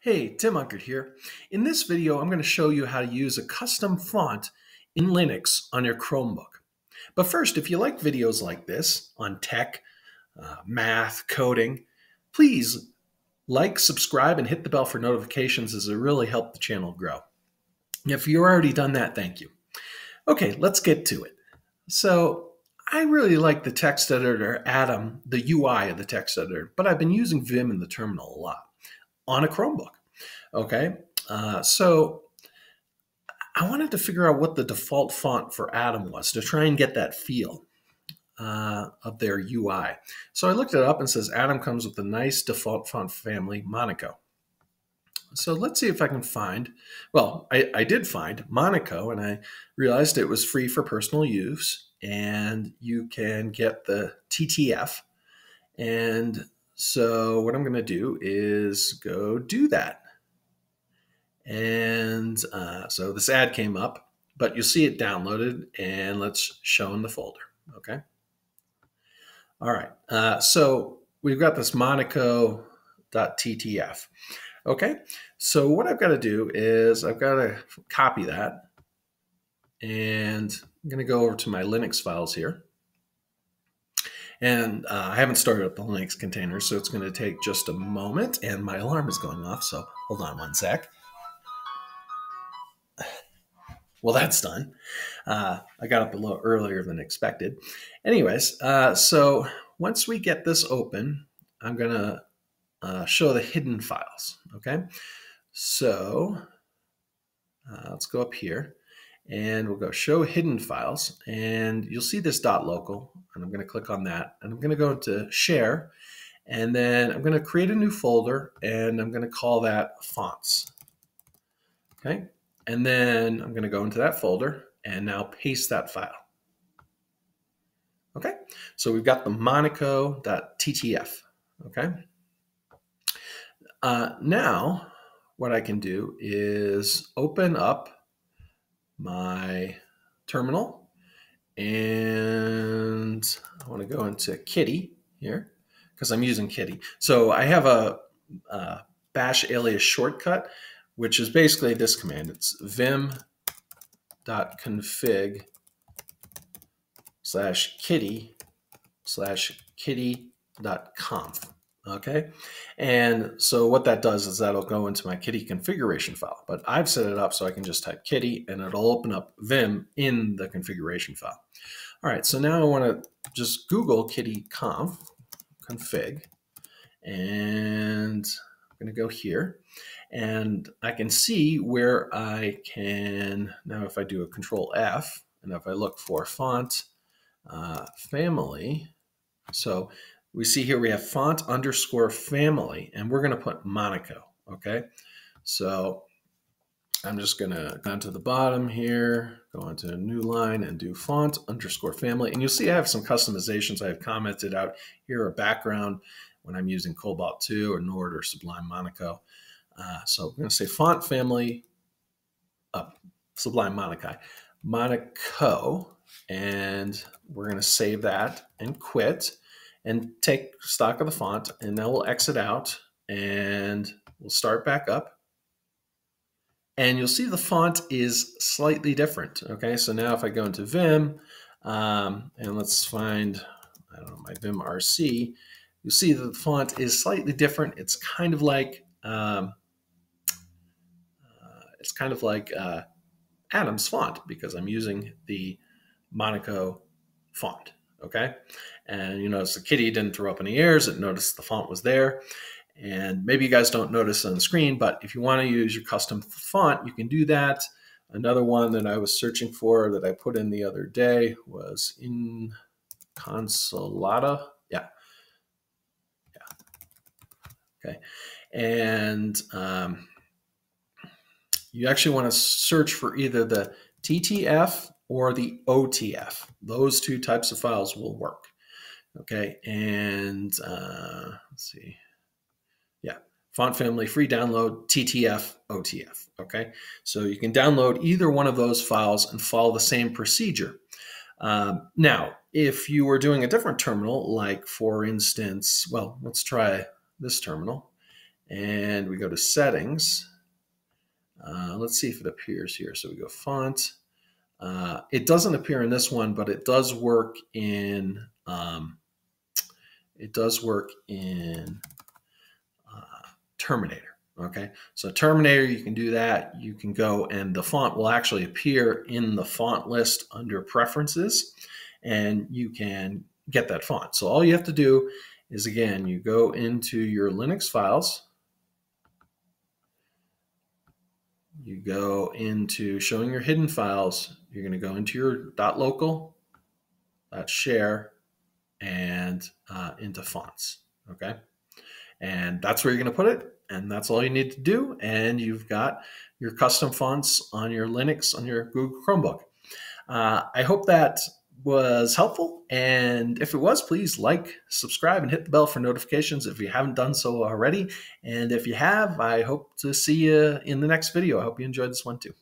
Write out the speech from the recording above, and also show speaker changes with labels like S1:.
S1: Hey, Tim Unkert here. In this video, I'm going to show you how to use a custom font in Linux on your Chromebook. But first, if you like videos like this on tech, uh, math, coding, please like, subscribe, and hit the bell for notifications as it really helps the channel grow. If you've already done that, thank you. Okay, let's get to it. So I really like the text editor Atom, the UI of the text editor, but I've been using Vim in the terminal a lot on a Chromebook. Okay, uh, so I wanted to figure out what the default font for Atom was to try and get that feel uh, of their UI. So I looked it up and says Atom comes with a nice default font family, Monaco. So let's see if I can find, well, I, I did find Monaco and I realized it was free for personal use and you can get the TTF and so what I'm going to do is go do that. And uh, so this ad came up, but you'll see it downloaded and let's show in the folder. Okay. All right. Uh, so we've got this monaco.ttf. Okay. So what I've got to do is I've got to copy that and I'm going to go over to my Linux files here. And uh, I haven't started up the Linux container, so it's going to take just a moment. And my alarm is going off, so hold on one sec. Well, that's done. Uh, I got up a little earlier than expected. Anyways, uh, so once we get this open, I'm going to uh, show the hidden files. Okay, so uh, let's go up here and we'll go show hidden files and you'll see this dot local and I'm going to click on that and I'm going to go into share and then I'm going to create a new folder and I'm going to call that fonts. Okay? And then I'm going to go into that folder and now paste that file. Okay? So we've got the monaco.ttf okay? Uh, now what I can do is open up my terminal and I want to go into Kitty here because I'm using Kitty. So I have a, a, bash alias shortcut, which is basically this command. It's vim.config slash kitty slash kitty.conf. Okay. And so what that does is that'll go into my kitty configuration file, but I've set it up so I can just type kitty and it'll open up Vim in the configuration file. All right. So now I want to just Google kitty conf config and I'm going to go here and I can see where I can, now if I do a control F and if I look for font uh, family, so we see here we have font underscore family, and we're going to put Monaco. Okay, so I'm just going to go to the bottom here, go into a new line and do font underscore family. And you'll see I have some customizations I have commented out here, a background when I'm using Cobalt 2 or Nord or Sublime Monaco. Uh, so we're going to say font family up, Sublime Monaco, Monaco, and we're going to save that and quit and take stock of the font and now we'll exit out and we'll start back up. And you'll see the font is slightly different okay? So now if I go into Vim um, and let's find I don't know my Vim RC you'll see that the font is slightly different. It's kind of like um, uh, it's kind of like uh, Atom's font because I'm using the Monaco font okay? And you notice the kitty didn't throw up any ears. It noticed the font was there. And maybe you guys don't notice on the screen, but if you want to use your custom font, you can do that. Another one that I was searching for that I put in the other day was in Consolata. Yeah. Yeah. Okay. And um, you actually want to search for either the TTF or the OTF. Those two types of files will work. Okay, and uh, let's see. Yeah, font family, free download, TTF, OTF. Okay, so you can download either one of those files and follow the same procedure. Um, now, if you were doing a different terminal, like for instance, well, let's try this terminal. and we go to settings. Uh, let's see if it appears here. So we go font. Uh, it doesn't appear in this one, but it does work in um, it does work in uh, Terminator. Okay, so Terminator, you can do that. You can go and the font will actually appear in the font list under preferences, and you can get that font. So all you have to do is again, you go into your Linux files, you go into showing your hidden files, you're going to go into your dot .local, dot .share, and uh, into fonts. Okay, and that's where you're going to put it and that's all you need to do. And you've got your custom fonts on your Linux on your Google Chromebook. Uh, I hope that was helpful. And if it was, please like, subscribe, and hit the bell for notifications if you haven't done so already. And if you have, I hope to see you in the next video. I hope you enjoyed this one too.